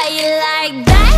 How you like that?